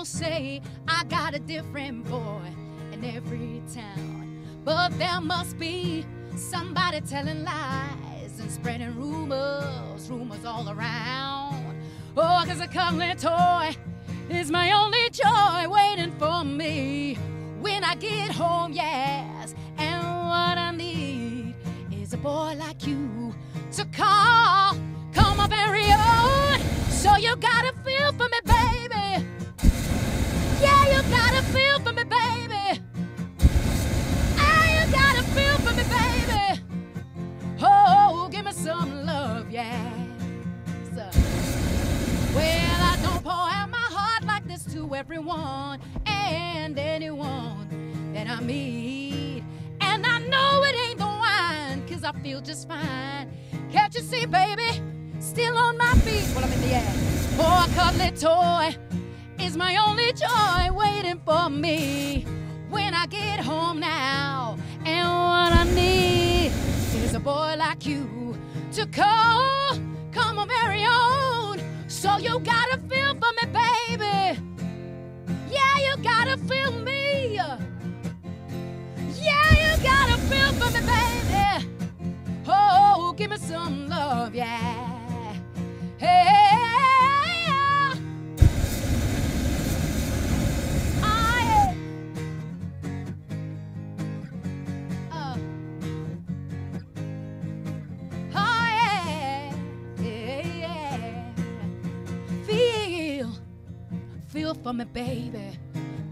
people say I got a different boy in every town. But there must be somebody telling lies and spreading rumors, rumors all around. Oh, cause a cuddly toy is my only joy waiting for me when I get home, yes. And what I need is a boy like you to call, call my very own. So you gotta everyone and anyone that I meet. And I know it ain't the wine, cause I feel just fine. Can't you see, baby? Still on my feet while I'm in the air. Oh, a cuddly toy is my only joy waiting for me when I get home now. And what I need is a boy like you to call, call my very own. So you gotta me, baby. Oh, give me some love, yeah. Hey, for me, baby.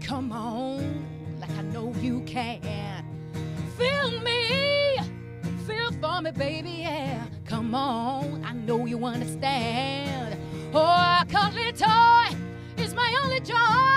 Come on, like I know you can. For me, baby, yeah. Come on, I know you understand. Oh, cuddly toy is my only joy.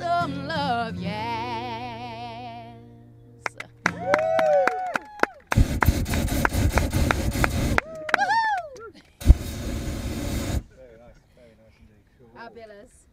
Some love, yes. Woohoo! Very nice, very nice indeed. Cool. Fabulous.